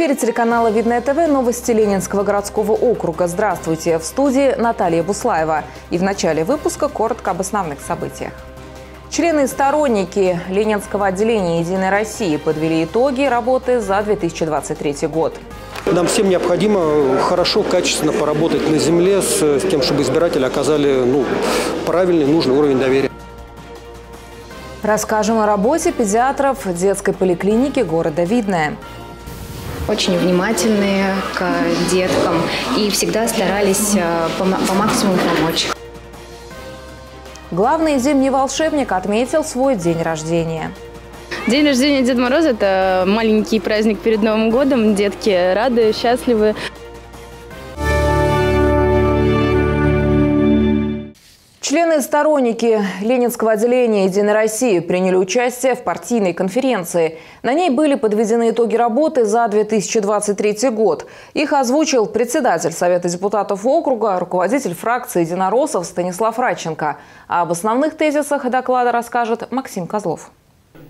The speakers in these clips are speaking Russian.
эфире телеканала «Видное ТВ» новости Ленинского городского округа. Здравствуйте. В студии Наталья Буслаева. И в начале выпуска коротко об основных событиях. Члены и сторонники Ленинского отделения «Единой России» подвели итоги работы за 2023 год. Нам всем необходимо хорошо, качественно поработать на земле с, с тем, чтобы избиратели оказали ну, правильный, нужный уровень доверия. Расскажем о работе педиатров детской поликлиники города Видное. Очень внимательные к деткам и всегда старались э, по, по максимуму помочь. Главный зимний волшебник отметил свой день рождения. День рождения Деда Мороза – это маленький праздник перед Новым годом. Детки рады, счастливы. Члены сторонники Ленинского отделения «Единой России» приняли участие в партийной конференции. На ней были подведены итоги работы за 2023 год. Их озвучил председатель Совета депутатов округа, руководитель фракции «Единороссов» Станислав Радченко. А об основных тезисах доклада расскажет Максим Козлов.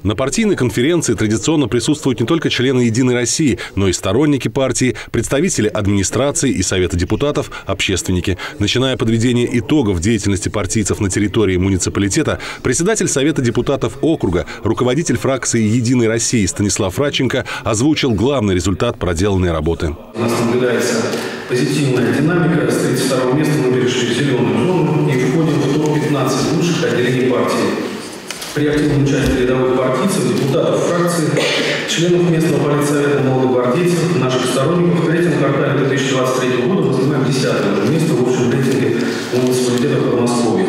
На партийной конференции традиционно присутствуют не только члены «Единой России», но и сторонники партии, представители администрации и Совета депутатов, общественники. Начиная подведение итогов деятельности партийцев на территории муниципалитета, председатель Совета депутатов округа, руководитель фракции «Единой России» Станислав Радченко озвучил главный результат проделанной работы. У нас наблюдается позитивная динамика. С 32 места мы перешли в зеленую зону и входим в топ-15 лучших отделений партии. При активном участии рядовых партийцев, депутатов фракции, членов местного политсовета молодогвардейцев, наших сторонников в третьем квартале 2023 года мы занимаем десятое место в общем рейтинге муниципалитета Подмосковья.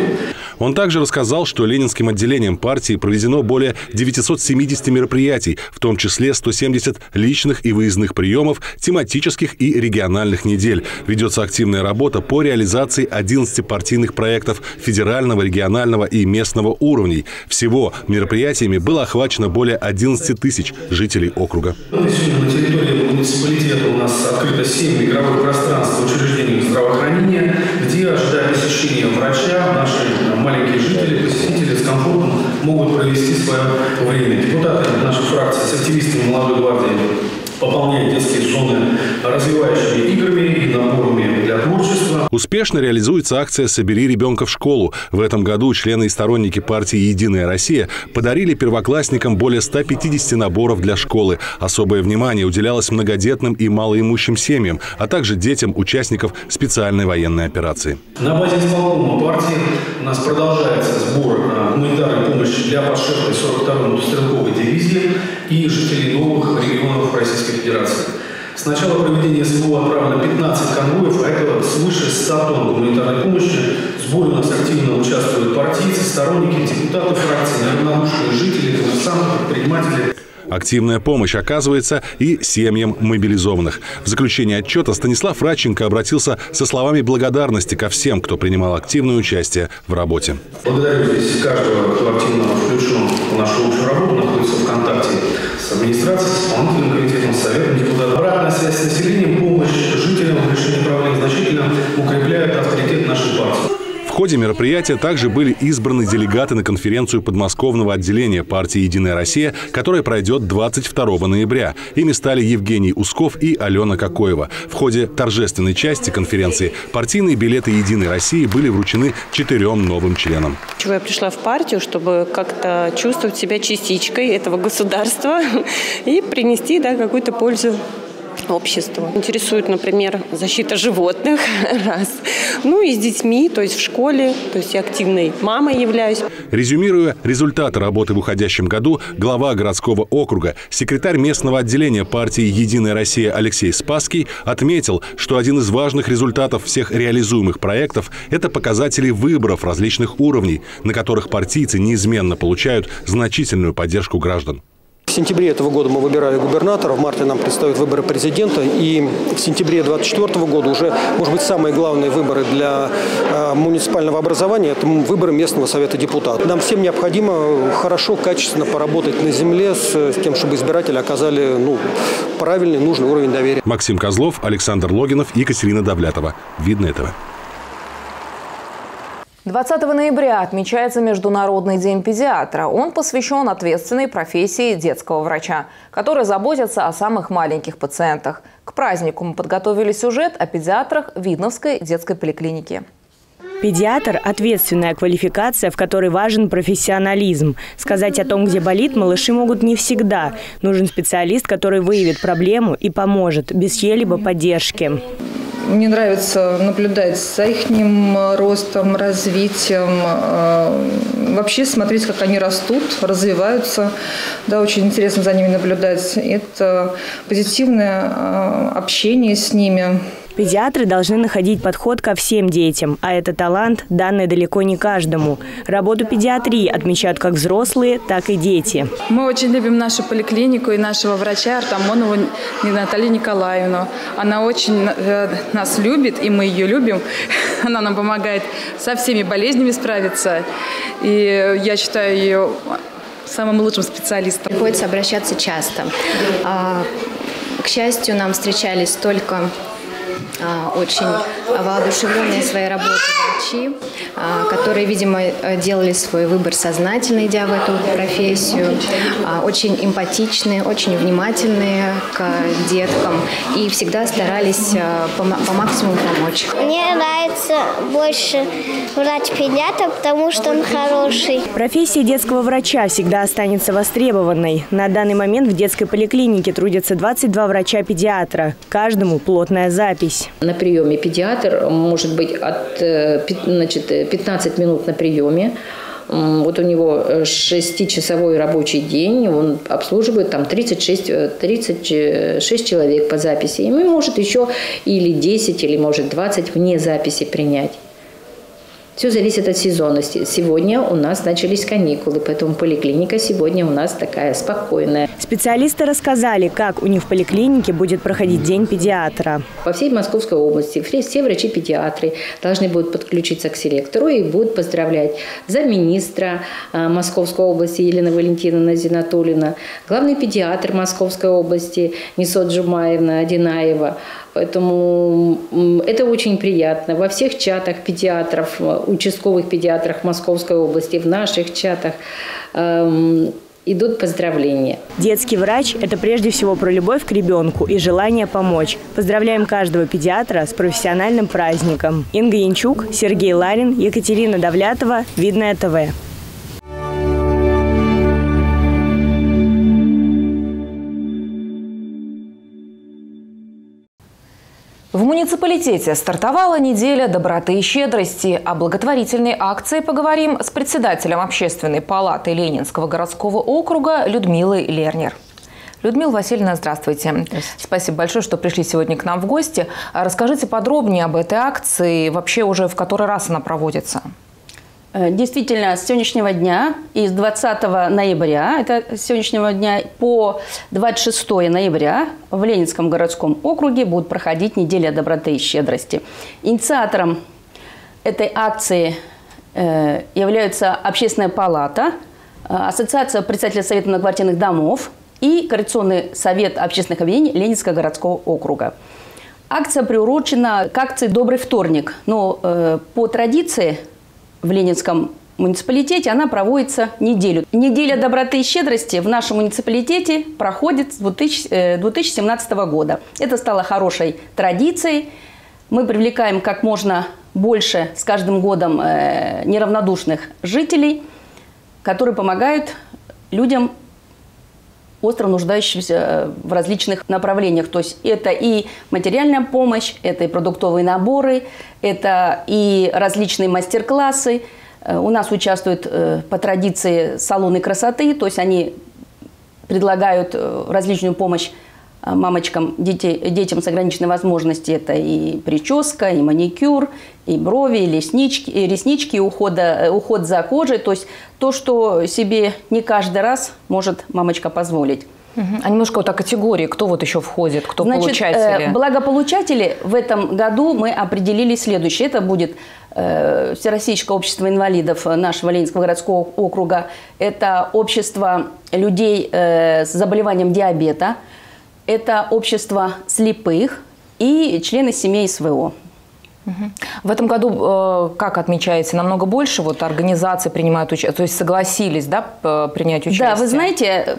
Он также рассказал, что ленинским отделением партии проведено более 970 мероприятий, в том числе 170 личных и выездных приемов, тематических и региональных недель. Ведется активная работа по реализации 11 партийных проектов федерального, регионального и местного уровней. Всего мероприятиями было охвачено более 11 тысяч жителей округа. На территории муниципалитета у нас открыто 7 игровых пространств учреждений здравоохранения, ожидая посещения врача, наши маленькие жители, посетители с комфортом могут провести свое время. Депутаты нашей фракции с активистами молодой гвардии пополняют детские зоны развивающими играми и наборами для творчества. Успешно реализуется акция «Собери ребенка в школу». В этом году члены и сторонники партии «Единая Россия» подарили первоклассникам более 150 наборов для школы. Особое внимание уделялось многодетным и малоимущим семьям, а также детям участников специальной военной операции. На базе исполкома партии у нас продолжается сбор гуманитарной помощи для подшефной 42-й мотострелковой дивизии и жителей новых регионов Российской Федерации. С начала проведения СВО отправлено 15 конвоев, а это свыше 100 тонн гуманитарной помощи. В сборе у нас активно участвуют партийцы, сторонники, депутаты фракции, неравнодушные жители, коммерсанты, предприниматели. Активная помощь оказывается и семьям мобилизованных. В заключение отчета Станислав Радченко обратился со словами благодарности ко всем, кто принимал активное участие в работе. Благодарю здесь каждого, кто активно включен в нашу общую работу, находится в контакте с администрацией, с исполнительным комитетом, с советом депутатов. Обратная связь с населением, помощь жителям в решении проблем значительно укрепляет авторитет. В ходе мероприятия также были избраны делегаты на конференцию подмосковного отделения партии «Единая Россия», которая пройдет 22 ноября. Ими стали Евгений Усков и Алена Кокоева. В ходе торжественной части конференции партийные билеты «Единой России» были вручены четырем новым членам. Чего я пришла в партию, чтобы как-то чувствовать себя частичкой этого государства и принести да, какую-то пользу обществу. Интересует, например, защита животных, раз. Ну и с детьми, то есть в школе, то есть я активной мамой являюсь. Резюмируя результаты работы в уходящем году, глава городского округа, секретарь местного отделения партии «Единая Россия» Алексей Спасский отметил, что один из важных результатов всех реализуемых проектов – это показатели выборов различных уровней, на которых партийцы неизменно получают значительную поддержку граждан. В сентябре этого года мы выбирали губернатора, в марте нам предстоят выборы президента, и в сентябре 2024 года уже, может быть, самые главные выборы для э, муниципального образования – это выборы местного совета депутатов. Нам всем необходимо хорошо, качественно поработать на земле с, тем, чтобы избиратели оказали ну, правильный, нужный уровень доверия. Максим Козлов, Александр Логинов, Екатерина Давлятова. Видно этого. 20 ноября отмечается Международный день педиатра. Он посвящен ответственной профессии детского врача, который заботится о самых маленьких пациентах. К празднику мы подготовили сюжет о педиатрах Видновской детской поликлиники. Педиатр – ответственная квалификация, в которой важен профессионализм. Сказать о том, где болит, малыши могут не всегда. Нужен специалист, который выявит проблему и поможет, без чьей-либо поддержки. Мне нравится наблюдать за их ростом, развитием, э, вообще смотреть, как они растут, развиваются. Да, очень интересно за ними наблюдать. Это позитивное э, общение с ними. Педиатры должны находить подход ко всем детям, а это талант, данный далеко не каждому. Работу педиатрии отмечают как взрослые, так и дети. Мы очень любим нашу поликлинику и нашего врача Артамонову Наталью Николаевну. Она очень э, нас любит, и мы ее любим. Она нам помогает со всеми болезнями справиться. И я считаю ее самым лучшим специалистом. Приходится обращаться часто. А, к счастью, нам встречались только очень воодушевленные своей работой врачи, а, которые, видимо, делали свой выбор сознательно, идя в эту профессию, а, очень эмпатичные, очень внимательные к деткам и всегда старались по, по максимуму помочь. Мне нравится больше врач-педиатр, потому что он хороший. Профессия детского врача всегда останется востребованной. На данный момент в детской поликлинике трудятся 22 врача-педиатра. Каждому плотная запись. На приеме педиатр может быть от э, значит, 15 минут на приеме. Вот у него 6-часовой рабочий день, он обслуживает там 36, 36 человек по записи. И может еще или 10, или может 20 вне записи принять. Все зависит от сезонности. Сегодня у нас начались каникулы, поэтому поликлиника сегодня у нас такая спокойная. Специалисты рассказали, как у них в поликлинике будет проходить день педиатра. По всей Московской области все врачи-педиатры должны будут подключиться к селектору и будут поздравлять замминистра а, Московской области Елена Валентиновна Зинатулина, главный педиатр Московской области Несот Джумаевна Одинаева, Поэтому это очень приятно. Во всех чатах педиатров, участковых педиатрах Московской области, в наших чатах эм, идут поздравления. Детский врач – это прежде всего про любовь к ребенку и желание помочь. Поздравляем каждого педиатра с профессиональным праздником. Инга Янчук, Сергей Ларин, Екатерина Давлятова, Видное ТВ. Муниципалитете стартовала неделя доброты и щедрости. О благотворительной акции поговорим с председателем Общественной палаты Ленинского городского округа Людмилой Лернер. Людмила Васильевна, здравствуйте. здравствуйте. Спасибо большое, что пришли сегодня к нам в гости. Расскажите подробнее об этой акции, вообще уже в который раз она проводится. Э, действительно, с сегодняшнего дня, из 20 ноября, это с сегодняшнего дня по 26 ноября в Ленинском городском округе будет проходить неделя доброты и щедрости. Инициатором этой акции э, являются Общественная палата, э, Ассоциация председателей Совета многоквартирных домов и Коррекционный совет общественных объединений Ленинского городского округа. Акция приурочена к акции «Добрый вторник». Но по традиции в Ленинском муниципалитете, она проводится неделю. Неделя доброты и щедрости в нашем муниципалитете проходит с 2017 э, года. Это стало хорошей традицией. Мы привлекаем как можно больше с каждым годом э, неравнодушных жителей, которые помогают людям остро нуждающимся э, в различных направлениях. То есть это и материальная помощь, это и продуктовые наборы, это и различные мастер-классы. Э, у нас участвуют э, по традиции салоны красоты, то есть они предлагают различную помощь мамочкам, дети, детям с ограниченной возможностью. Это и прическа, и маникюр, и брови, и реснички, и реснички, и ухода, уход за кожей. То есть то, что себе не каждый раз может мамочка позволить. А немножко вот о категории, кто вот еще входит, кто Значит, получатели? Э, благополучатели в этом году мы определили следующее. Это будет э, Всероссийское общество инвалидов нашего Ленинского городского округа. Это общество людей э, с заболеванием диабета – это общество слепых и члены семей СВО. В этом году э, как отмечаете? Намного больше вот организаций принимают участие, то есть согласились, да, принять участие? Да, вы знаете,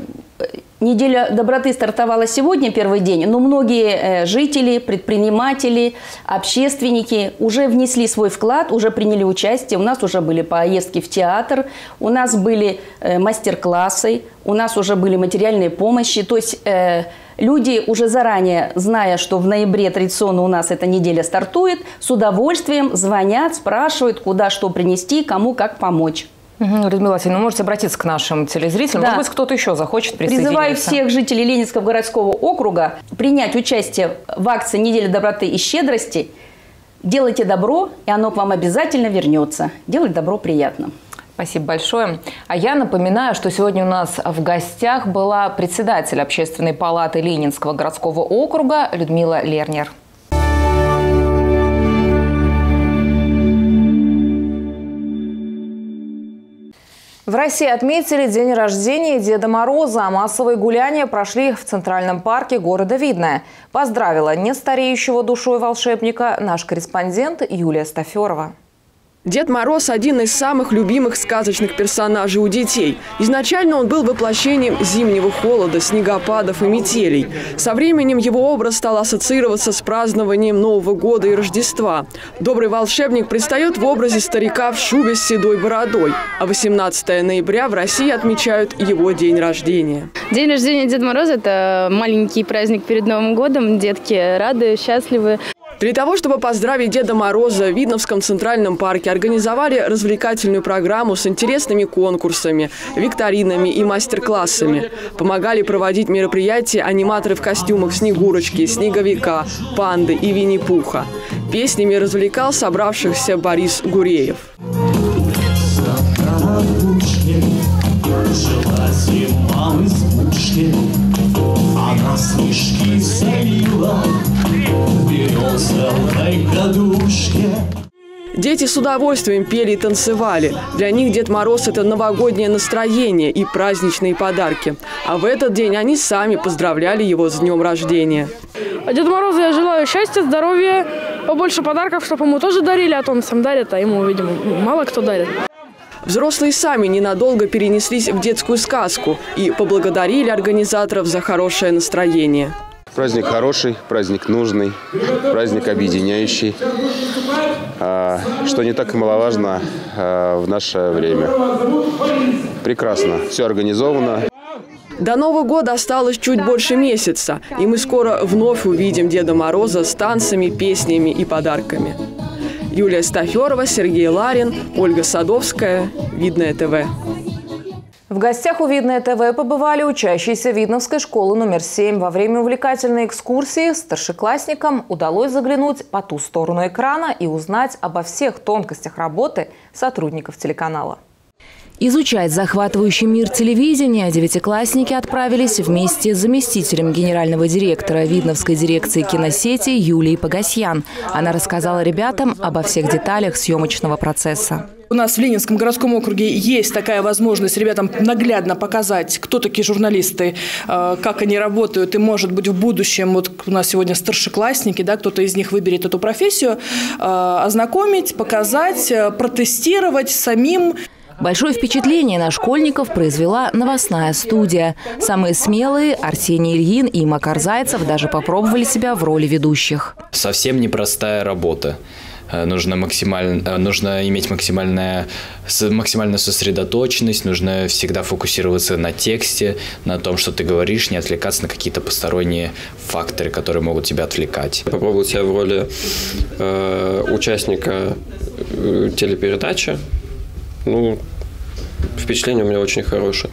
Неделя доброты стартовала сегодня, первый день, но многие э, жители, предприниматели, общественники уже внесли свой вклад, уже приняли участие. У нас уже были поездки в театр, у нас были э, мастер-классы, у нас уже были материальные помощи. То есть э, люди уже заранее, зная, что в ноябре традиционно у нас эта неделя стартует, с удовольствием звонят, спрашивают, куда что принести, кому как помочь. Угу, Людмила Васильевна, можете обратиться к нашим телезрителям. Да. Может быть, кто-то еще захочет присоединиться. Призываю всех жителей Ленинского городского округа принять участие в акции «Неделя доброты и щедрости». Делайте добро, и оно к вам обязательно вернется. Делать добро приятно. Спасибо большое. А я напоминаю, что сегодня у нас в гостях была председатель Общественной палаты Ленинского городского округа Людмила Лернер. В России отметили день рождения Деда Мороза. Массовые гуляния прошли в Центральном парке города Видное. Поздравила нестареющего душой волшебника наш корреспондент Юлия Стаферова. Дед Мороз – один из самых любимых сказочных персонажей у детей. Изначально он был воплощением зимнего холода, снегопадов и метелей. Со временем его образ стал ассоциироваться с празднованием Нового года и Рождества. Добрый волшебник предстает в образе старика в шубе с седой бородой. А 18 ноября в России отмечают его день рождения. День рождения Деда Мороза – это маленький праздник перед Новым годом. Детки рады, счастливы. Для того, чтобы поздравить Деда Мороза, в Видновском центральном парке организовали развлекательную программу с интересными конкурсами, викторинами и мастер-классами. Помогали проводить мероприятия аниматоры в костюмах Снегурочки, Снеговика, Панды и Винни-Пуха. Песнями развлекал собравшихся Борис Гуреев. Она снежки солила березовой кадушке. Дети с удовольствием пели и танцевали. Для них Дед Мороз – это новогоднее настроение и праздничные подарки. А в этот день они сами поздравляли его с днем рождения. А Деду Морозу я желаю счастья, здоровья, побольше подарков, чтобы ему тоже дарили, а то он сам дарит, а ему, видимо, мало кто дарит. Взрослые сами ненадолго перенеслись в детскую сказку и поблагодарили организаторов за хорошее настроение. Праздник хороший, праздник нужный, праздник объединяющий, а, что не так и маловажно а, в наше время. Прекрасно, все организовано. До Нового года осталось чуть больше месяца, и мы скоро вновь увидим Деда Мороза с танцами, песнями и подарками. Юлия Стаферова, Сергей Ларин, Ольга Садовская, Видное ТВ. В гостях у Видное ТВ побывали учащиеся Видновской школы номер 7. Во время увлекательной экскурсии старшеклассникам удалось заглянуть по ту сторону экрана и узнать обо всех тонкостях работы сотрудников телеканала. Изучать захватывающий мир телевидения девятиклассники отправились вместе с заместителем генерального директора Видновской дирекции киносети Юлией Погасьян. Она рассказала ребятам обо всех деталях съемочного процесса. У нас в Ленинском городском округе есть такая возможность ребятам наглядно показать, кто такие журналисты, э, как они работают. И, может быть, в будущем, вот у нас сегодня старшеклассники, да, кто-то из них выберет эту профессию, э, ознакомить, показать, э, протестировать самим. Большое впечатление на школьников произвела новостная студия. Самые смелые – Арсений Ильин и Макар Зайцев даже попробовали себя в роли ведущих. Совсем непростая работа нужно, максимально, э, нужно иметь максимальная, максимальную сосредоточенность, нужно всегда фокусироваться на тексте, на том, что ты говоришь, не отвлекаться на какие-то посторонние факторы, которые могут тебя отвлекать. Попробовал себя в роли э, участника э, телепередачи. Ну, впечатление у меня очень хорошее.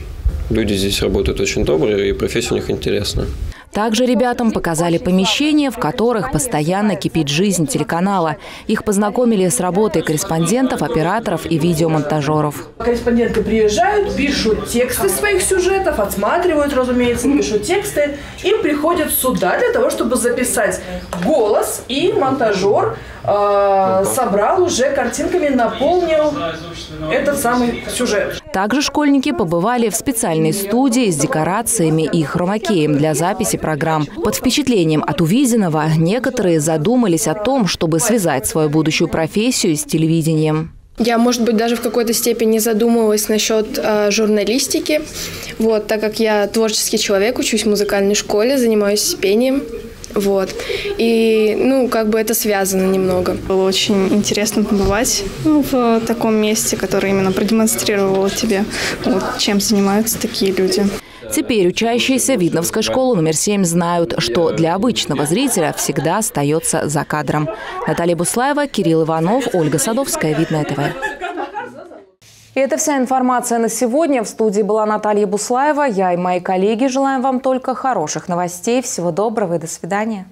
Люди здесь работают очень добрые, и профессия у них интересная. Также ребятам показали помещения, в которых постоянно кипит жизнь телеканала. Их познакомили с работой корреспондентов, операторов и видеомонтажеров. Корреспонденты приезжают, пишут тексты своих сюжетов, отсматривают, разумеется, пишут тексты и приходят сюда для того, чтобы записать голос, и монтажер э, собрал уже картинками, наполнил этот самый сюжет. Также школьники побывали в специальной студии с декорациями и хромакеем для записи программ. Под впечатлением от увиденного некоторые задумались о том, чтобы связать свою будущую профессию с телевидением. Я, может быть, даже в какой-то степени задумывалась насчет э, журналистики, вот, так как я творческий человек, учусь в музыкальной школе, занимаюсь пением, вот. И, ну, как бы это связано немного. Было очень интересно побывать ну, в таком месте, которое именно продемонстрировало тебе, вот, чем занимаются такие люди. Теперь учащиеся Видновской школы номер 7 знают, что для обычного зрителя всегда остается за кадром. Наталья Буслаева, Кирилл Иванов, Ольга Садовская, Видное ТВ. И это вся информация на сегодня. В студии была Наталья Буслаева. Я и мои коллеги желаем вам только хороших новостей. Всего доброго и до свидания.